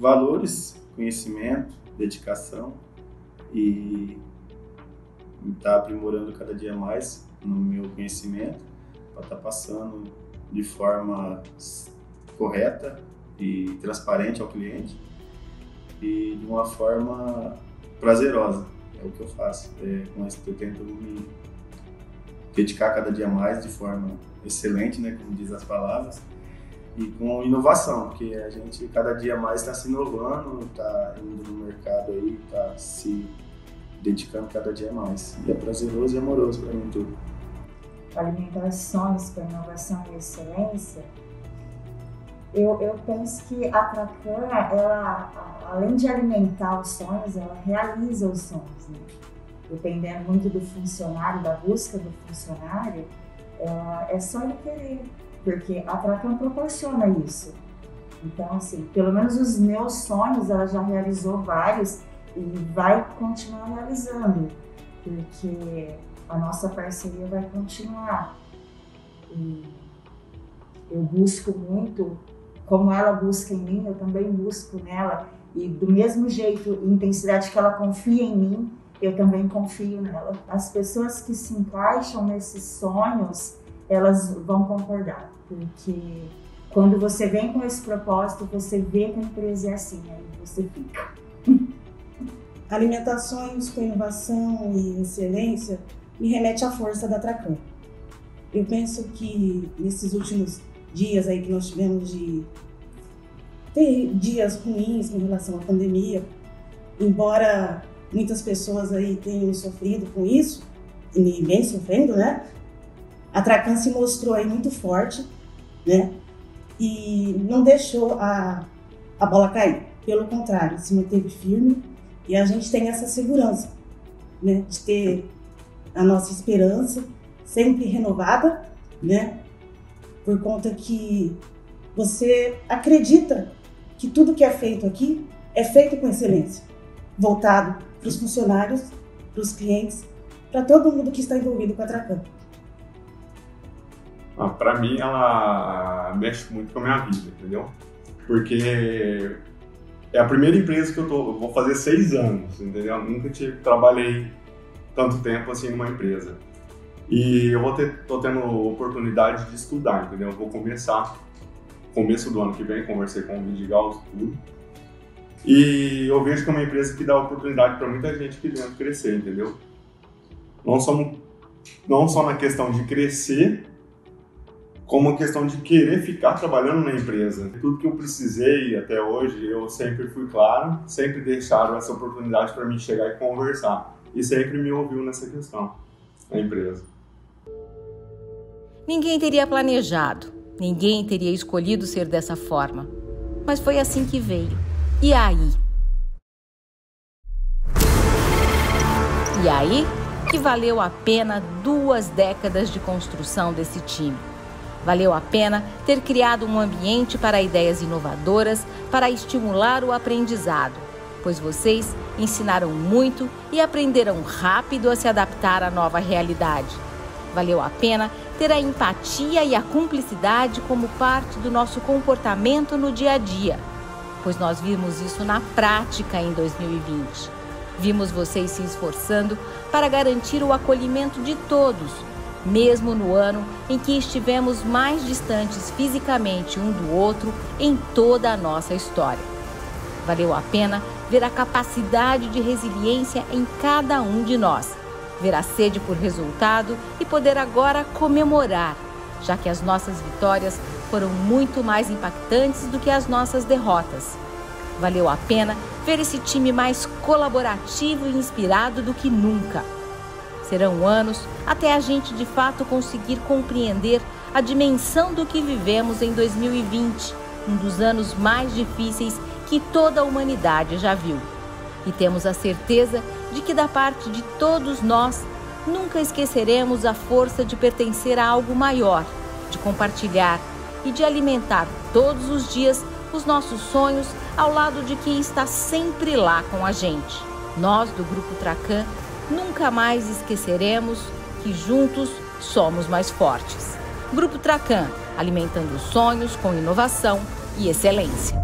valores, conhecimento, dedicação e estar tá aprimorando cada dia mais no meu conhecimento para estar tá passando de forma correta e transparente ao cliente e de uma forma prazerosa. É o que eu faço. É, com isso eu tento me dedicar cada dia mais de forma excelente, né, como diz as palavras, e com inovação, porque a gente cada dia mais está se inovando, está indo no mercado aí, está se dedicando cada dia mais. E é prazeroso e amoroso para mim tudo. Alimentar sonhos com inovação e excelência, eu, eu penso que a Tracan, ela, além de alimentar os sonhos, ela realiza os sonhos. Né? Dependendo muito do funcionário, da busca do funcionário, é, é só ele querer, porque a Tracan proporciona isso. Então, assim, pelo menos os meus sonhos, ela já realizou vários e vai continuar realizando, porque a nossa parceria vai continuar. E eu busco muito, como ela busca em mim, eu também busco nela. E do mesmo jeito, intensidade que ela confia em mim, eu também confio nela. As pessoas que se encaixam nesses sonhos, elas vão concordar, porque quando você vem com esse propósito, você vê que a empresa é assim, aí você fica. Alimentações com inovação e excelência me remete à força da Tracan. Eu penso que nesses últimos dias aí que nós tivemos de ter dias ruins com relação à pandemia, embora muitas pessoas aí tenham sofrido com isso, e ninguém sofrendo, né? A Tracan se mostrou aí muito forte, né? E não deixou a, a bola cair. Pelo contrário, se manteve firme e a gente tem essa segurança, né? De ter a nossa esperança sempre renovada, né? Por conta que você acredita que tudo que é feito aqui é feito com excelência, voltado para os funcionários, para os clientes, para todo mundo que está envolvido com a Tracan. Ah, para mim, ela mexe muito com a minha vida, entendeu? Porque é a primeira empresa que eu tô, vou fazer seis anos, entendeu? Eu nunca trabalhei tanto tempo assim numa empresa. E eu vou ter, tô tendo oportunidade de estudar, entendeu? Eu vou começar, começo do ano que vem, conversei com o Vidigal, tudo. E eu vejo que é uma empresa que dá oportunidade para muita gente que dentro crescer, entendeu? Não só, não só na questão de crescer, como a questão de querer ficar trabalhando na empresa. Tudo que eu precisei até hoje, eu sempre fui claro, sempre deixaram essa oportunidade para mim chegar e conversar. E sempre me ouviu nessa questão, a empresa. Ninguém teria planejado, ninguém teria escolhido ser dessa forma. Mas foi assim que veio. E aí? E aí que valeu a pena duas décadas de construção desse time. Valeu a pena ter criado um ambiente para ideias inovadoras, para estimular o aprendizado, pois vocês ensinaram muito e aprenderam rápido a se adaptar à nova realidade. Valeu a pena ter a empatia e a cumplicidade como parte do nosso comportamento no dia a dia pois nós vimos isso na prática em 2020. Vimos vocês se esforçando para garantir o acolhimento de todos, mesmo no ano em que estivemos mais distantes fisicamente um do outro em toda a nossa história. Valeu a pena ver a capacidade de resiliência em cada um de nós, ver a sede por resultado e poder agora comemorar, já que as nossas vitórias foram muito mais impactantes do que as nossas derrotas. Valeu a pena ver esse time mais colaborativo e inspirado do que nunca. Serão anos até a gente de fato conseguir compreender a dimensão do que vivemos em 2020, um dos anos mais difíceis que toda a humanidade já viu. E temos a certeza de que, da parte de todos nós, nunca esqueceremos a força de pertencer a algo maior, de compartilhar, e de alimentar todos os dias os nossos sonhos ao lado de quem está sempre lá com a gente. Nós do Grupo Tracan nunca mais esqueceremos que juntos somos mais fortes. Grupo Tracan, alimentando sonhos com inovação e excelência.